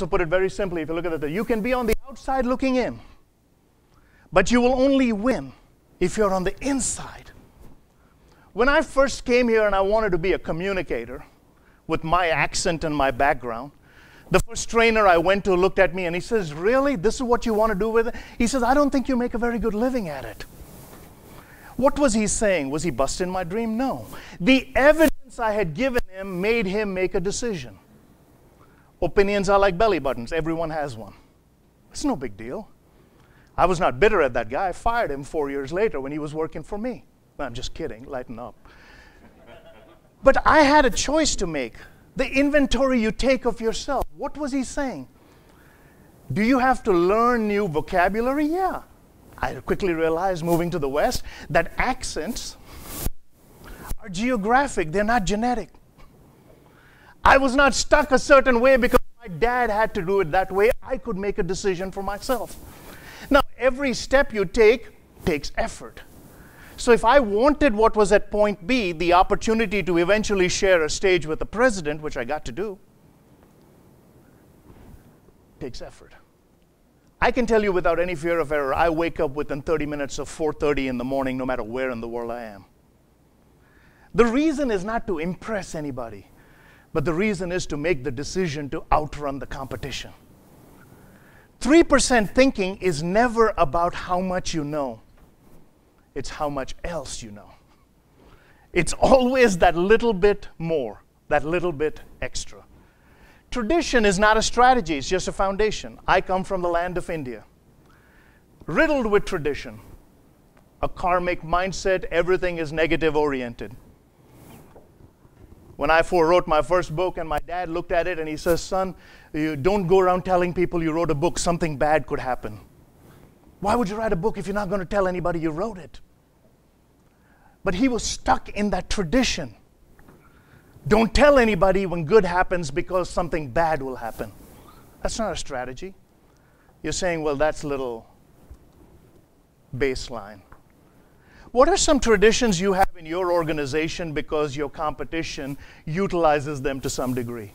also put it very simply if you look at it, you can be on the outside looking in, but you will only win if you're on the inside. When I first came here and I wanted to be a communicator with my accent and my background, the first trainer I went to looked at me and he says, Really? This is what you want to do with it? He says, I don't think you make a very good living at it. What was he saying? Was he busting my dream? No. The evidence I had given him made him make a decision. Opinions are like belly buttons, everyone has one. It's no big deal. I was not bitter at that guy. I fired him four years later when he was working for me. I'm just kidding, lighten up. but I had a choice to make. The inventory you take of yourself. What was he saying? Do you have to learn new vocabulary? Yeah. I quickly realized moving to the West that accents are geographic, they're not genetic. I was not stuck a certain way because my dad had to do it that way. I could make a decision for myself. Now, every step you take takes effort. So, if I wanted what was at point B, the opportunity to eventually share a stage with the president, which I got to do, takes effort. I can tell you without any fear of error, I wake up within 30 minutes of 4:30 in the morning no matter where in the world I am. The reason is not to impress anybody, but the reason is to make the decision to outrun the competition. 3% thinking is never about how much you know. It's how much else you know. It's always that little bit more, that little bit extra. Tradition is not a strategy, it's just a foundation. I come from the land of India, riddled with tradition, a karmic mindset, everything is negative oriented. When I wrote my first book, and my dad looked at it and he says, Son, you don't go around telling people you wrote a book, something bad could happen. Why would you write a book if you're not going to tell anybody you wrote it? But he was stuck in that tradition. Don't tell anybody when good happens because something bad will happen. That's not a strategy. You're saying, well, that's a little baseline. What are some traditions you have in your organization because your competition utilizes them to some degree?